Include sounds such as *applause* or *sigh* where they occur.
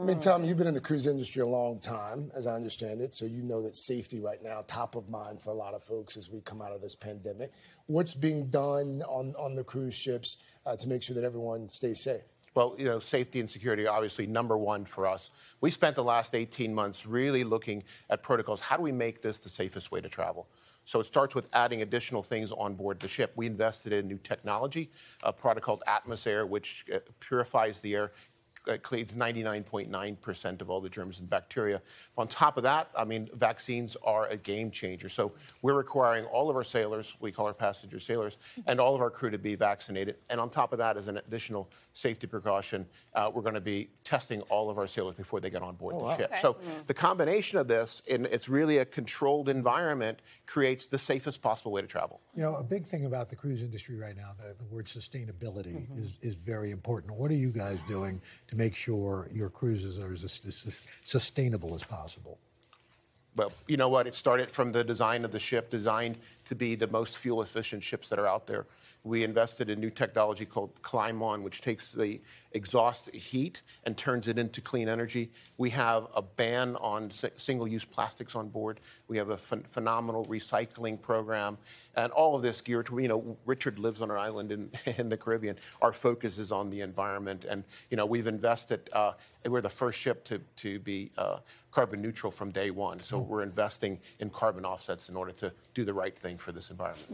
I mean, Tom, you've been in the cruise industry a long time, as I understand it, so you know that safety right now top of mind for a lot of folks as we come out of this pandemic. What's being done on on the cruise ships uh, to make sure that everyone stays safe? Well, you know, safety and security are obviously number one for us. We spent the last 18 months really looking at protocols. How do we make this the safest way to travel? So it starts with adding additional things on board the ship. We invested in new technology, a product called AtmosAir, which uh, purifies the air, cleans 99.9% of all the germs and bacteria. On top of that, I mean, vaccines are a game changer. So we're requiring all of our sailors, we call our passenger sailors, and all of our crew to be vaccinated. And on top of that, as an additional safety precaution, uh, we're going to be testing all of our sailors before they get on board oh, the wow. ship. Okay. So the combination of this, and it's really a controlled environment, creates the safest possible way to travel. You know, a big thing about the cruise industry right now, the, the word sustainability is, is very important. What are you guys doing to make sure your cruises are as, as sustainable as possible? Well, you know what? It started from the design of the ship, designed to be the most fuel efficient ships that are out there. We invested in new technology called Climeon, which takes the exhaust heat and turns it into clean energy. We have a ban on single use plastics on board. We have a ph- phenomenal recycling program. And all of this geared to, you know, Richard lives on an island in, *laughs* in the Caribbean. Our focus is on the environment. And, you know, we've invested, uh, we're the first ship to, to be uh, carbon neutral from day one. So we're investing in carbon offsets in order to do the right thing for this environment.